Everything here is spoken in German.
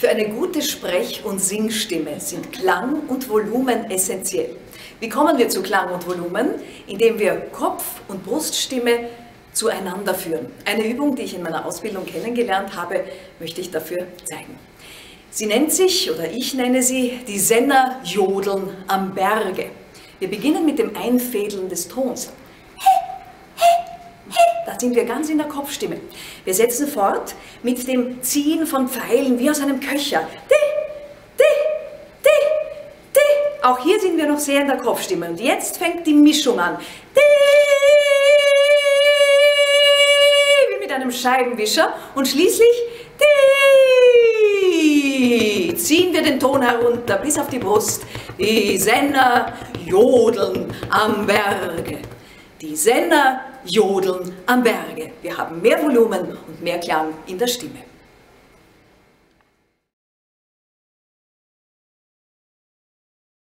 Für eine gute Sprech- und Singstimme sind Klang und Volumen essentiell. Wie kommen wir zu Klang und Volumen? Indem wir Kopf- und Bruststimme zueinander führen. Eine Übung, die ich in meiner Ausbildung kennengelernt habe, möchte ich dafür zeigen. Sie nennt sich, oder ich nenne sie, die Sennerjodeln am Berge. Wir beginnen mit dem Einfädeln des Tons. Sind wir ganz in der Kopfstimme. Wir setzen fort mit dem Ziehen von Pfeilen wie aus einem Köcher. Auch hier sind wir noch sehr in der Kopfstimme. Und jetzt fängt die Mischung an. Wie mit einem Scheibenwischer. Und schließlich ziehen wir den Ton herunter bis auf die Brust. Die Senner jodeln am Berge. Die Senner jodeln am Berge. Wir haben mehr Volumen und mehr Klang in der Stimme.